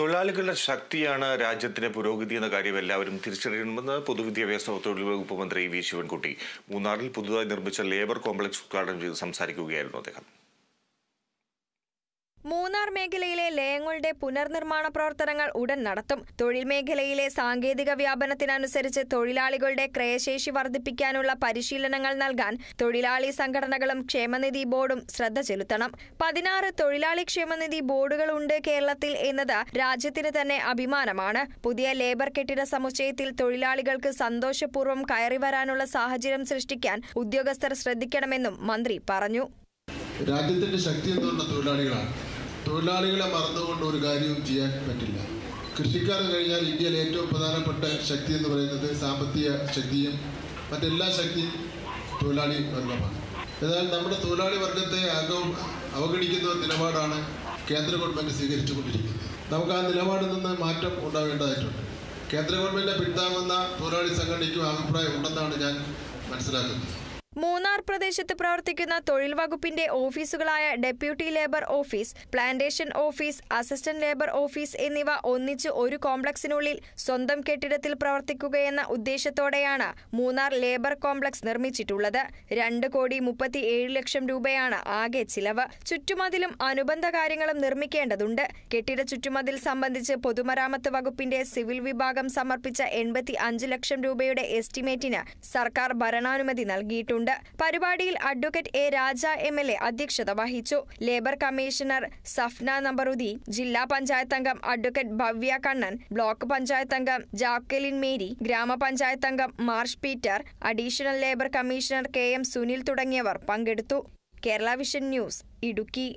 തൊഴിലാളികളുടെ ശക്തിയാണ് രാജ്യത്തിന്റെ പുരോഗതി എന്ന കാര്യം എല്ലാവരും തിരിച്ചറിയണമെന്ന് പൊതുവിദ്യാഭ്യാസ തൊഴിൽ വകുപ്പ് മന്ത്രി വി ശിവൻകുട്ടി. മൂന്നാറിൽ പുതുതായി നിർമ്മിച്ച ലേബർ കോംപ്ലക്സ് ഉദ്ഘാടനം ചെയ്ത് സംസാരിക്കുകയായിരുന്നു അദ്ദേഹം. മൂന്നാർ മേഖലയിലെ ലയങ്ങളുടെ പുനർനിർമ്മാണ പ്രവർത്തനങ്ങൾ ഉടൻ നടത്തും. തൊഴിൽ മേഖലയിലെ സാങ്കേതിക വ്യാപനത്തിനനുസരിച്ച് തൊഴിലാളികളുടെ ക്രയശേഷി വർദ്ധിപ്പിക്കാനുള്ള പരിശീലനങ്ങൾ നൽകാൻ തൊഴിലാളി സംഘടനകളും ക്ഷേമനിധി ബോർഡും ശ്രദ്ധ ചെലുത്തണം. പതിനാറ് തൊഴിലാളി ക്ഷേമനിധി ബോർഡുകളുണ്ട് കേരളത്തിൽ എന്നത് രാജ്യത്തിന് തന്നെ അഭിമാനമാണ്. പുതിയ ലേബർ കെട്ടിട സമുച്ചയത്തിൽ തൊഴിലാളികൾക്ക് സന്തോഷപൂർവം കയറി വരാനുള്ള സാഹചര്യം സൃഷ്ടിക്കാൻ ഉദ്യോഗസ്ഥർ ശ്രദ്ധിക്കണമെന്നും മന്ത്രി പറഞ്ഞു. രാജ്യത്തിന്റെ ശക്തി എന്ന് പറഞ്ഞ തൊഴിലാളികളാണ്? തൊഴിലാളികളെ മറന്നുകൊണ്ട് ഒരു കാര്യവും ചെയ്യാൻ പറ്റില്ല. കൃഷിക്കാരൻ കഴിഞ്ഞാൽ ഇന്ത്യയിലെ ഏറ്റവും പ്രധാനപ്പെട്ട ശക്തി എന്ന് പറയുന്നത് സാമ്പത്തിക ശക്തിയും മറ്റെല്ലാ ശക്തിയും തൊഴിലാളി വർഗമാണ്. എന്നാൽ നമ്മുടെ തൊഴിലാളി വർഗത്തെ അകം അവഗണിക്കുന്ന നിലപാടാണ് കേന്ദ്ര ഗവൺമെന്റ് സ്വീകരിച്ചുകൊണ്ടിരിക്കുന്നത്. നമുക്ക് ആ നിലപാടിൽ നിന്ന് മാറ്റം ഉണ്ടാവേണ്ടതായിട്ടുണ്ട് കേന്ദ്ര ഗവൺമെന്റിനെ പിന്താങ്ങുന്ന തൊഴിലാളി സംഘടനയ്ക്കും അഭിപ്രായം ഉണ്ടെന്നാണ് ഞാൻ മനസ്സിലാക്കുന്നത്. മൂന്നാർ പ്രദേശത്ത് പ്രവർത്തിക്കുന്ന തൊഴിൽ വകുപ്പിന്റെ ഓഫീസുകളായ deputy labour office plantation office assistant labour office എന്നിവ ഒന്നിച്ച് ഒരു കോംപ്ലക്സിനുള്ളിൽ സ്വന്തം കെട്ടിടത്തിൽ പ്രവർത്തിക്കുകയെന്ന ഉദ്ദേശത്തോടെയാണ് മൂന്നാർ ലേബർ കോംപ്ലക്സ് നിർമ്മിച്ചിട്ടുള്ളത്. രണ്ട് കോടി മുപ്പത്തി ഏഴ് ലക്ഷം രൂപയാണ് ആകെ ചിലവ്. ചുറ്റുമതിലും അനുബന്ധ കാര്യങ്ങളും നിർമ്മിക്കേണ്ടതുണ്ട്. കെട്ടിട ചുറ്റുമതിൽ സംബന്ധിച്ച് പൊതുമരാമത്ത് വകുപ്പിന്റെ സിവിൽ വിഭാഗം സമർപ്പിച്ച എൺപത്തി ലക്ഷം രൂപയുടെ എസ്റ്റിമേറ്റിന് സർക്കാർ ഭരണാനുമതി നൽകിയിട്ടുണ്ട്. പരിപാടിയിൽ advocate A Raja M L A അധ്യക്ഷത വഹിച്ചു. ലേബർ കമ്മീഷണർ സഫ്ന നമ്പറുദ്ദീൻ ജില്ലാ പഞ്ചായത്ത് അംഗം അഡ്വക്കേറ്റ് ഭവ്യ കണ്ണൻ ബ്ലോക്ക് പഞ്ചായത്ത് അംഗം ജാക്കലിൻ മേരി ഗ്രാമപഞ്ചായത്ത് അംഗം Marsh Peter additional labour commissioner K M Sunil തുടങ്ങിയവർ പങ്കെടുത്തു. Kerala vision news Idukki.